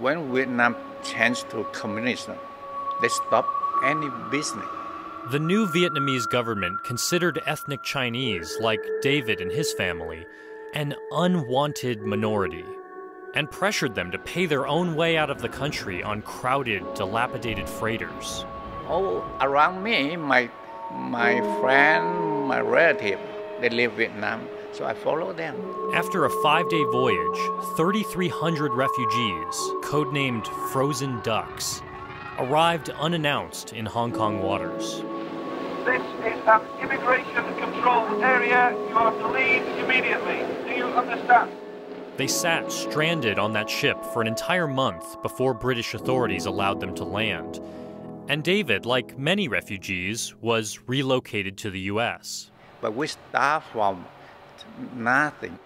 when Vietnam changed to communism, they stopped any business. The new Vietnamese government considered ethnic Chinese, like David and his family, an unwanted minority and pressured them to pay their own way out of the country on crowded, dilapidated freighters. All around me, my, my friend, my relative, they live Vietnam, so I follow them. After a five day voyage, 3,300 refugees, codenamed Frozen Ducks, arrived unannounced in Hong Kong waters. This is an immigration control area. You are to leave immediately. Do you understand? They sat stranded on that ship for an entire month before British authorities allowed them to land. And David, like many refugees, was relocated to the U.S. But we start from nothing.